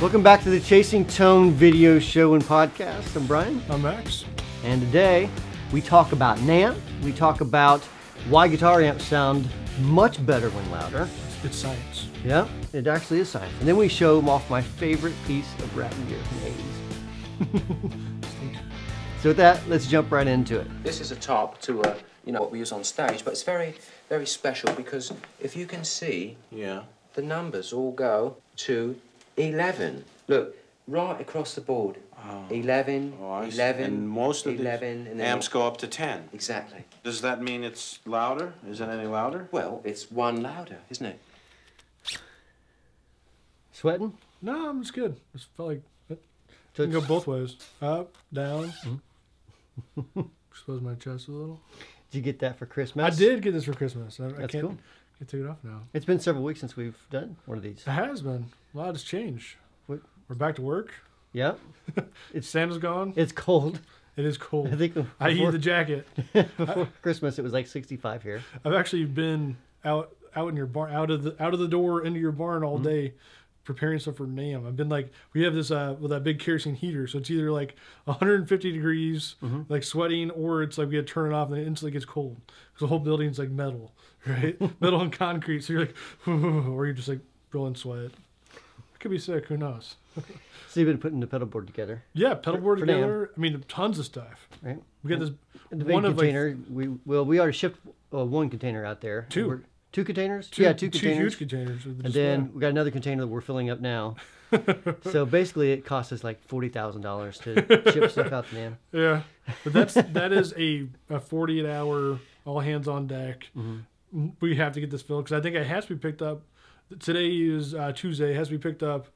Welcome back to the Chasing Tone video show and podcast. I'm Brian, I'm Max. and today we talk about NAMM. We talk about why guitar amps sound much better when louder. It's science. Yeah, it actually is science. And then we show them off my favorite piece of rat gear from the 80s. so with that, let's jump right into it. This is a top to uh, you know what we use on stage, but it's very very special because if you can see, Yeah. the numbers all go to 11. Look, right across the board. 11, Oh, I 11, And most of 11, the and then amps go up to 10. Exactly. Does that mean it's louder? Is it any louder? Well, it's one louder, isn't it? Sweating? No, I'm just good. Just felt like it So can go both ways. Up, down. Mm-hmm. Expose my chest a little. Did you get that for Christmas? I did get this for Christmas. I, I That's can't cool. Get take it off now. It's been several weeks since we've done one of these. It has been. A lot has changed. What- We're back to work. Yep. It's Santa's gone. it's cold. It is cold. I think I before, eat the jacket. before Christmas it was like 65 here. I've actually been out out in your barn, out of the out of the door into your barn all Mm-hmm. day, preparing stuff for NAMM. I've been like, we have this uh with that big kerosene heater, so it's either like 150 degrees, Mm-hmm. like sweating, or it's like we had to turn it off and it instantly gets cold because the whole building's like metal, right? metal and concrete. So you're like, or you're just like rolling sweat. It could be sick. Who knows? So you've been putting the pedal board together, Yeah, pedal board for NAMM. together. I mean, tons of stuff. right? We got this the big one of like container, we well, we already shipped uh, one container out there. 2 We're- two containers. two, yeah, two containers. huge containers. the and then we got another container that we're filling up now. so basically, it cost us like forty thousand dollars to ship stuff out to them. Yeah, but that's that is a, a 48 hour all hands on deck. Mm-hmm. We have to get this filled because I think it has to be picked up. Today is uh, Tuesday. It has to be picked up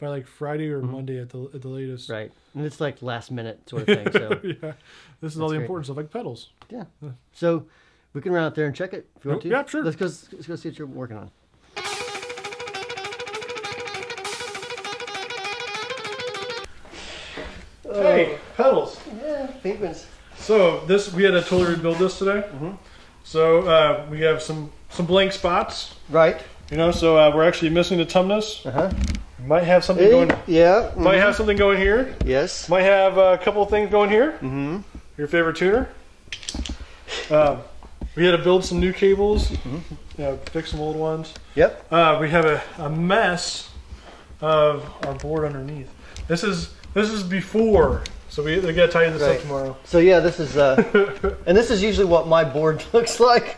by like Friday or Monday at the at the latest. Mm-hmm. Right, and it's like last minute sort of thing. So yeah, this is all That's the great. important stuff like pedals. yeah, so we can run out there and check it if you want to. Yeah, sure. Let's go. Let's go see what you're working on. Hey, pedals. Yeah, Pinkman's. So this we had to totally rebuild this today. Mm-hmm. So uh, we have some some blank spots. Right. You know, so uh, we're actually missing the tumnus. Uh huh. We might have something going. Yeah. Might mhm. have something going here. Yes. Might have a couple of things going here. Mm-hmm. Your favorite tuner. Um, we had to build some new cables. Mm-hmm. You know, fix some old ones. Yep. Uh, we have a, a mess of our board underneath. This is this is before, so we, we got to tidy this Right. up tomorrow. So yeah, this is uh, and this is usually what my board looks like.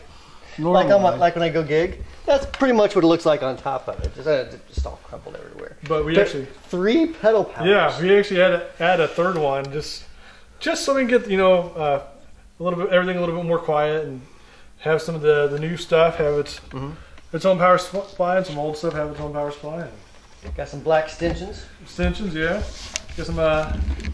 Like on my, like when I go gig. That's pretty much what it looks like on top of it. Just, uh, just all crumpled everywhere. But we Th- actually, three pedal powers. yeah, we actually had to add a third one just just so we can get you know uh, a little bit everything a little bit more quiet and have some of the the new stuff have its Mm-hmm. its own power supply and some old stuff have its own power supply. And Got some black extensions. extensions, yeah. Got some uh,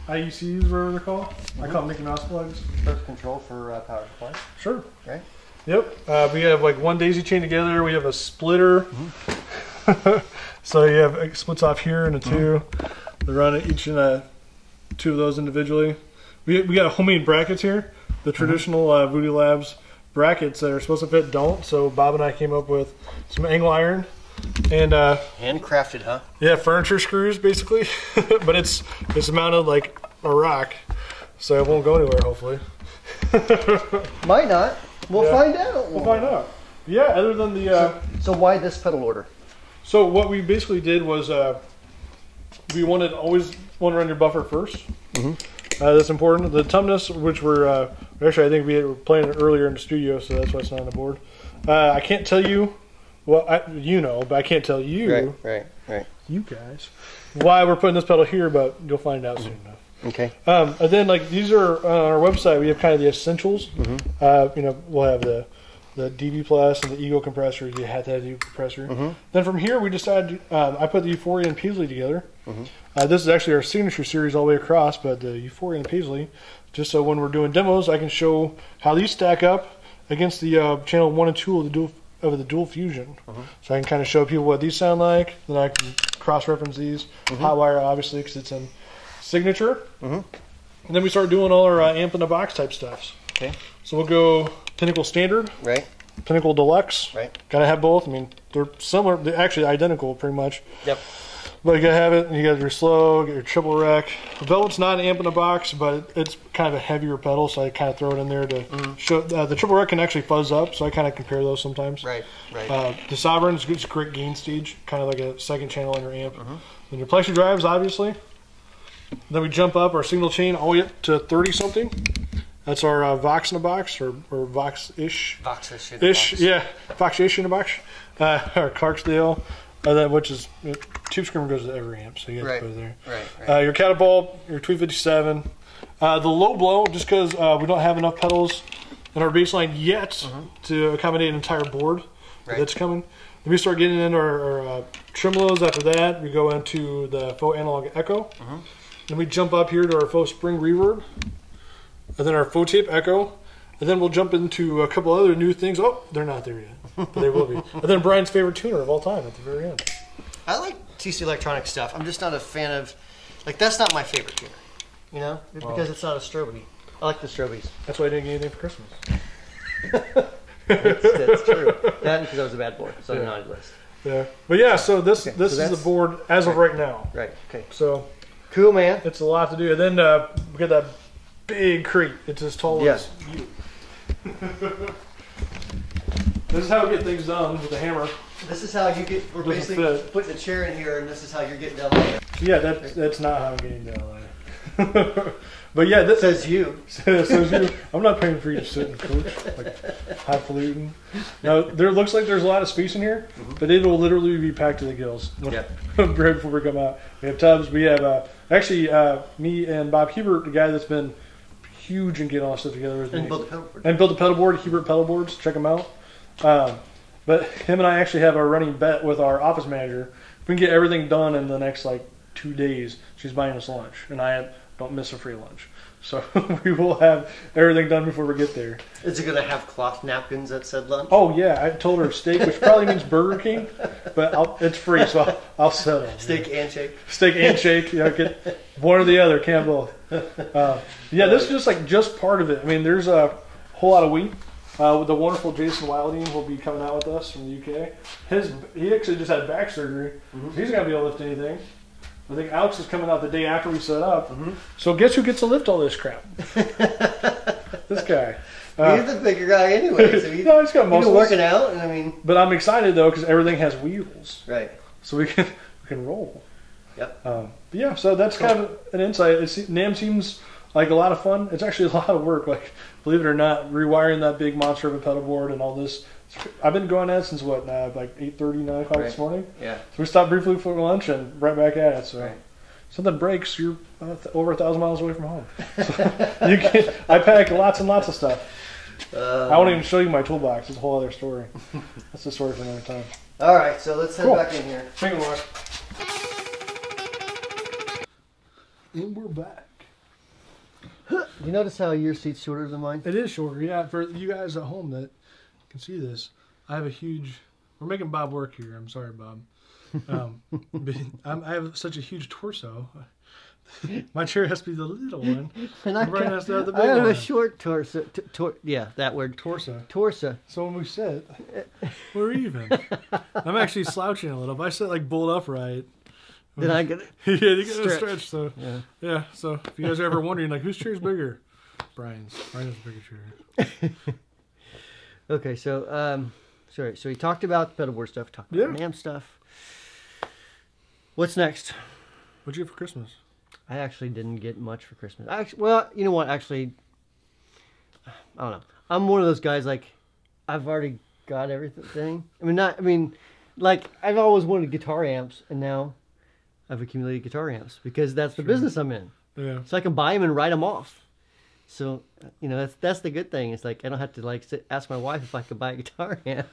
IECs, whatever they're called. I call them Mickey Mouse plugs. First control for uh, power supply. Sure. Right. Yep. Uh, we have like one daisy chain together. We have a splitter. Mm-hmm. so you have it splits off here into 2 They run it each in a two of those individually. We we got homemade brackets here. The traditional uh, Voodoo Labs brackets that are supposed to fit don't. So Bob and I came up with some angle iron and uh, Handcrafted, huh? yeah, furniture screws basically. but it's it's mounted like a rock, so it won't go anywhere. Hopefully. Might not. We'll Yeah. find out. We'll find out. Yeah. Other than the. Uh, So why this pedal order? So what we basically did was uh, we wanted always want to run your buffer 1st Uh, that's important. The tumnus, which we're uh, actually I think we were playing it earlier in the studio, so that's why it's not on the board. Uh, I can't tell you. Well, I, you know, but I can't tell you, Right, right, right. you guys, why we're putting this pedal here. But you'll find out soon enough. Okay. Um, and then like these are on our website. We have kind of the essentials. Uh, you know, we'll have the the DB plus and the Ego compressor. You had to have the compressor. Then from here, we decided. Um, I put the Euphoria and Paisley together. Uh, this is actually our signature series all the way across, but the Euphoria and Paisley, just so when we're doing demos, I can show how these stack up against the uh, channel one and two of the dual of the dual fusion. So I can kind of show people what these sound like. Then I can cross reference these. Hot wire, obviously, because it's in signature. And And then we start doing all our uh, amp in the box type stuffs. Okay. So we'll go Pinnacle Standard, Right. Pinnacle Deluxe. Right. Gotta have both. I mean, they're similar. They're actually identical, pretty much. Yep. But you gotta have it. and You got your slow, get your Triple Wreck. The Velvet's not an amp in a box, but it's kind of a heavier pedal, so I kind of throw it in there to Mm-hmm. show. Uh, the Triple Wreck can actually fuzz up, so I kind of compare those sometimes. Right. Right. Uh, the Sovereign's it's a great gain stage, kind of like a second channel on your amp. Mm-hmm. Then your plexi drives, obviously. Then we jump up our signal chain all the way up to 30 something. That's our uh, Vox in a box, or, or Vox ish. Vox ish. Ish, yeah. Vox ish in a box. Uh, our Clarksdale, uh, that, which is, uh, Tube Screamer goes to every amp, so you got Right. to put it there. Right. Right. Uh, your Catapulp, your 257. Uh, the low blow, just because uh, we don't have enough pedals in our baseline yet to accommodate an entire board. Right. That's coming. Then we start getting into our, our uh, tremolos. After that, we go into the faux analog echo. Then we jump up here to our faux spring reverb, and then our faux tape echo. And then we'll jump into a couple other new things. Oh, they're not there yet, but they will be. and then Brian's favorite tuner of all time at the very end. I like TC Electronic stuff. I'm just not a fan of, like, that's not my favorite tuner. You know, It's because it's not a strobe. I like the strobes. That's why I didn't get anything for Christmas. That's, that's true. That because I was a bad boy, so Yeah. I'm not on the list. Yeah, but yeah. So this Okay, this so is the board as of right now. Right. Okay. So Cool, man. it's a lot to do. And then uh, we got that big crate. It's as tall Yes. as you. this is how we get things done with the hammer. This is how you get. We're Doesn't basically fit. putting a chair in here, and this is how you're getting down there. Yeah, that's that's not how I'm getting down there. but yeah, this Says you. so, so you, I'm not paying for you to sit and coach like highfalutin. Now there looks like there's a lot of space in here, but it will literally be packed to the gills. Yeah. right before we come out. We have tubs. We have uh, actually uh, me and Bob Hubert, the guy that's been huge in getting all stuff together And me, build a pedal board. and built a pedal board. Hubert pedal boards. Check them out. Um, but him and I actually have a running bet with our office manager. If we can get everything done in the next like two days, she's buying us lunch, and I don't miss a free lunch. So we will have everything done before we get there. Is it going to have cloth napkins at said lunch? Oh yeah, I told her steak, which probably means Burger King, but I'll, it's free, so I'll, I'll settle. Steak and shake. steak and shake. You know, get one or the other, can't both. Uh, yeah, this is just like just part of it. I mean, there's a whole lot of wheat. Uh, the wonderful Jason Wilding will be coming out with us from the UK. His he actually just had back surgery. He's not gonna be able to lift anything. I think Alex is coming out the day after we set up. So guess who gets to lift all this crap? this guy. Uh, he's the bigger guy anyway, so he's, no, he's got he's muscles. been working out, and I mean, But I'm excited though because everything has wheels. right. so we can we can roll. Yep. Um, yeah, so that's kind of an insight. It's, NAMM seems like a lot of fun. It's actually a lot of work. Like believe it or not, rewiring that big monster of a pedal board and all this. I've been going at it since what, uh, like 8:30, 9 o'clock this morning. Yeah. So we stopped briefly for lunch and right back at it. So Right. something breaks, you're uh, th- over a thousand miles away from home. So you can. I pack lots and lots of stuff. Um, I won't even show you my toolbox. It's a whole other story. That's a story for another time. All right, so let's head Cool. back in here. Hang on. And we're back. You notice how your seat's shorter than mine? It is shorter, yeah. For you guys at home that can see this, I have a huge. We're making Bob work here. I'm sorry, Bob. Um, I have such a huge torso. My chair has to be the little one. And I, Brian got- has to have the big I have one. a short torso. T- tor- yeah, that word. Torso. Torso. So when we sit, we're even. I'm actually slouching a little. If I sit like bolt upright, Then I get it. yeah, you get a Stretch. stretch. So Yeah. yeah. So if you guys are ever wondering, like whose chair's bigger? Brian's. Brian has a bigger chair. Okay, so um, sorry. So we talked about pedal board stuff. Talked about Yeah. NAMM stuff. What's next? What'd you get for Christmas? I actually didn't get much for Christmas. Actually, well, you know what? Actually, I don't know. I'm one of those guys like I've already got everything. I mean, not. I mean, like I've always wanted guitar amps, and now I've accumulated guitar amps because that's the business I'm in. Yeah. So I can buy them and write them off. So you know that's that's the good thing. It's like I don't have to like sit, ask my wife if I could buy a guitar amp.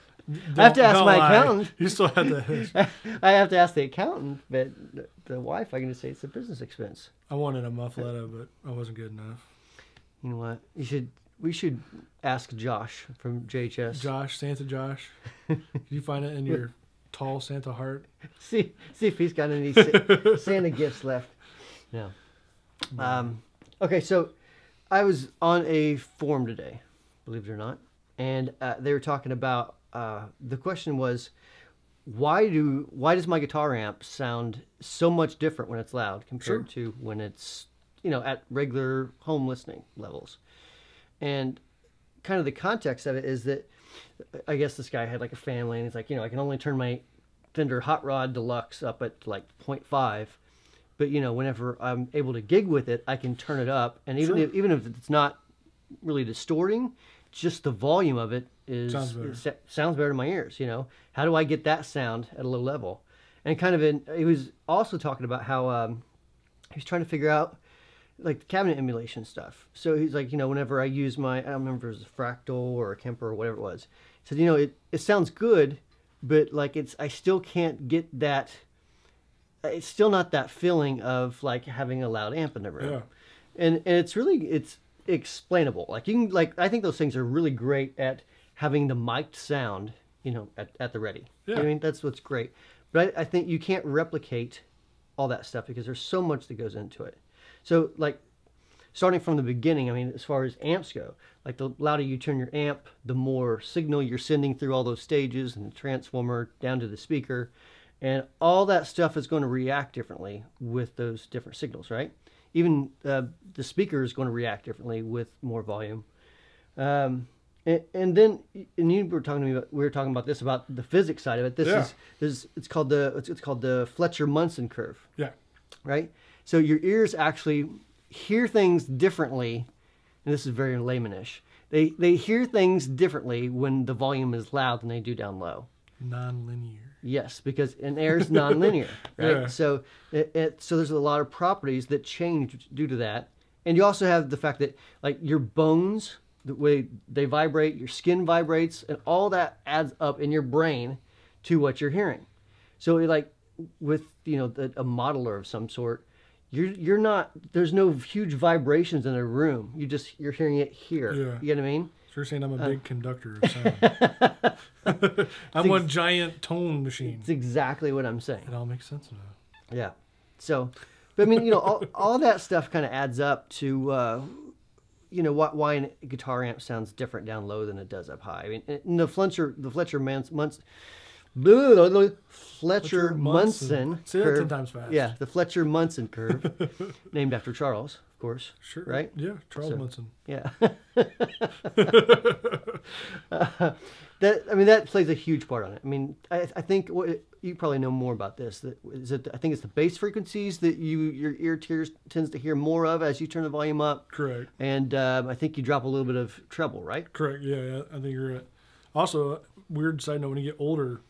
I have to ask my lie. accountant. You still have to. I have to ask the accountant, but the, the wife I can just say it's a business expense. I wanted a Muffuletta, but I wasn't good enough. You know what? You should. We should ask Josh from JHS. Josh, Santa Josh, did you find it in your tall Santa heart? See see if he's got any Santa gifts left. No. Um, okay, so I was on a forum today, believe it or not, and uh, they were talking about uh, the question was why do why does my guitar amp sound so much different when it's loud compared to when it's you know at regular home listening levels? And kind of the context of it is that I guess this guy had like a family and he's like, you know, I can only turn my Fender Hot Rod Deluxe up at like 0.5, but you know, whenever I'm able to gig with it, I can turn it up, and even Sure. if, even if it's not really distorting, just the volume of it is Sounds better. is- sounds better to my ears. You know, how do I get that sound at a low level? And kind of in, he was also talking about how um, he was trying to figure out like the cabinet emulation stuff. So he's like, you know, whenever I use my, I don't remember if it was a Fractal or a Kemper or whatever it was. He said, you know, it, it sounds good, but like it's, I still can't get that. Uh, it's still not that feeling of like having a loud amp in the room. Yeah. And, and it's really, it's explainable. Like you can, like, I think those things are really great at having the mic'd sound, you know, at, at the ready. You know I mean, that's what's great. But I, I think you can't replicate all that stuff because there's so much that goes into it. So like starting from the beginning, I mean, as far as amps go, like the louder you turn your amp, the more signal you're sending through all those stages and the transformer down to the speaker. And all that stuff is going to react differently with those different signals, right? Even uh, the speaker is going to react differently with more volume. Um, and, and then, and you were talking to me about, we were talking about this about the physics side of it. This Yeah. is, this is, it's called the, it's, it's called the Fletcher Munson curve Yeah. right? So your ears actually hear things differently, and this is very laymanish. They they hear things differently when the volume is loud than they do down low. Non-linear. Yes, because an air is nonlinear, right? Yeah. So it, it so there's a lot of properties that change due to that, and you also have the fact that like your bones, the way they vibrate, your skin vibrates, and all that adds up in your brain to what you're hearing. So like with you know the, a modeler of some sort, you're you're not there's no huge vibrations in a room. You just you're hearing it here. Yeah. You know what I mean? So you're saying I'm a Uh. big conductor of sound. I'm one giant tone machine. It's exactly what I'm saying. It all makes sense now. Yeah. So, but I mean, you know, all, all that stuff kind of adds up to, uh, you know, why, why a guitar amp sounds different down low than it does up high. I mean, the Fletcher, the Fletcher Mans, Munson, Fletcher Fletcher Munson, Munson. Say that 10 times fast. Yeah, the Fletcher Munson curve, named after Charles, of course. Sure. Right? Yeah. Charles So- Munson. Yeah. Uh, that I mean that plays a huge part on it. I mean I, I think what you probably know more about this. That is it. I think it's the bass frequencies that you your ear tears tends to hear more of as you turn the volume up, Correct. and um, I think you drop a little bit of treble, right? Correct. Yeah, yeah. I think you're right. Also, weird side note: when you get older,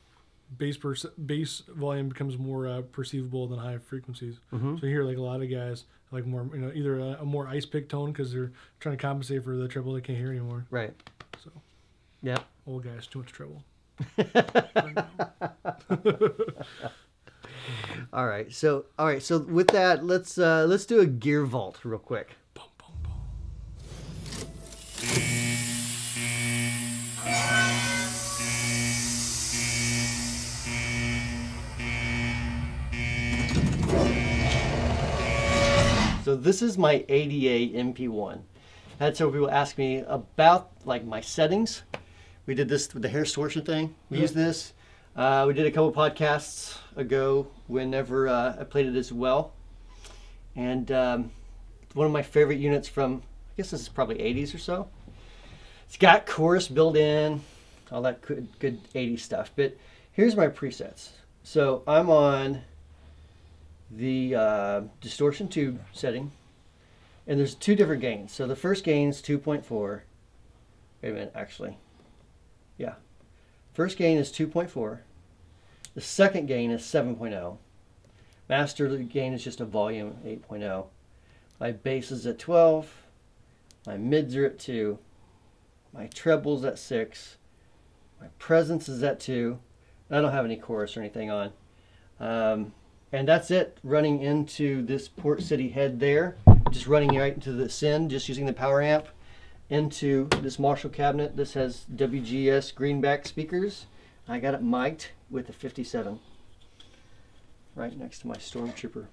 bass per- bass volume becomes more uh, perceivable than high frequencies. Mm-hmm. So you hear like a lot of guys like more, you know, either a, a more ice pick tone because they're trying to compensate for the treble they can't hear anymore. Right. So Yeah. old guys too much treble. All right. So all right. So with that, let's uh, let's do a gear vault real quick. Boom, boom, boom. So this is my ADA MP1. I had several people ask me about like my settings. We did this with the hair distortion thing. We Yeah. used this. Uh, we did a couple podcasts ago whenever uh, I played it as well. And um, one of my favorite units from, I guess this is probably 80s or so. It's got chorus built in, all that good, good 80s stuff. But here's my presets. So I'm on the uh, distortion tube setting, and there's two different gains. So the first gain is 2.4. Wait a minute, actually. Yeah. First gain is 2.4. The second gain is 7.0. Master gain is just a volume 8.0. My bass is at 12. My mids are at 2. My treble's at 6. My presence is at 2. I don't have any chorus or anything on. Um, and that's it running into this Port City head there. Just running right into the SIN, just using the power amp into this Marshall cabinet. This has WGS greenback speakers. I got it mic'd with a 57 right next to my Stormtrooper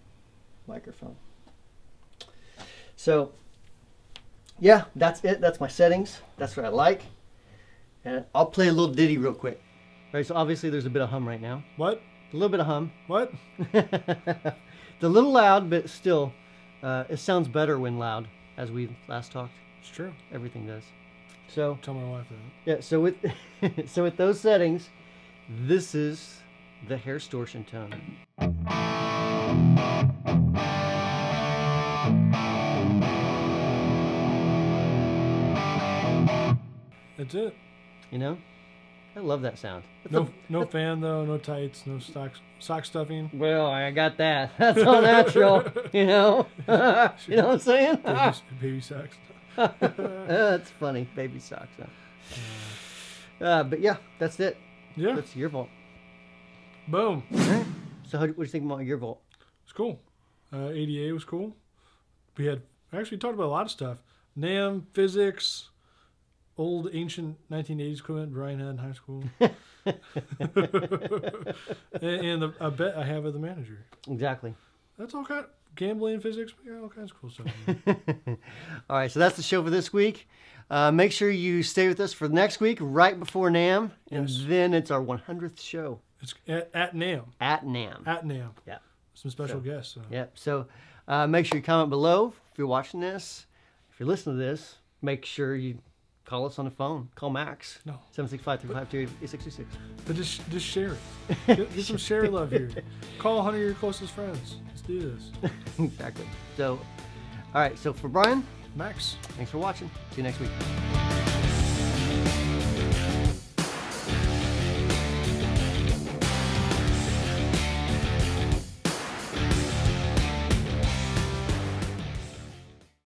microphone. So, yeah, that's it. That's my settings. That's what I like. And I'll play a little ditty real quick. Right, so obviously there's a bit of hum right now. What? A little bit of hum. What? It's a little loud, but still, uh, it sounds better when loud, as we last talked. It's true. Everything does. So Tell my wife that. yeah, so with so with those settings, this is the hair distortion tone. That's it. You know, I love that sound. It's No, a- no fan though. No tights. No sock sock stuffing. well, I got that. That's all natural. you know, you know what I'm saying? Baby, baby socks. that's funny, baby socks. Huh? Uh, but yeah, that's it. Yeah. That's your vault. Boom. So, how, what do you think about your vault? It's cool. Uh, ADA was cool. We had actually talked about a lot of stuff. NAMM, physics, old ancient 1980s equipment Brian had in high school, and, the, a bet I have of the manager. Exactly. That's all kind of gambling, physics, all kinds of cool stuff. All right, so that's the show for this week. Uh, make sure you stay with us for next week, right before NAMM, and Yes. then it's our 100th show it's at, at NAMM. at NAMM. At NAMM. yeah, Some special guests. So. yep. So uh, make sure you comment below if you're watching this. If you're listening to this, make sure you call us on the phone. Call Max. No. 765-352-8626. But just just share it. Get, get some share love here. Call 100 of your closest friends. Let's do this. exactly. So, all right. So for Brian, Max. thanks for watching. See you next week.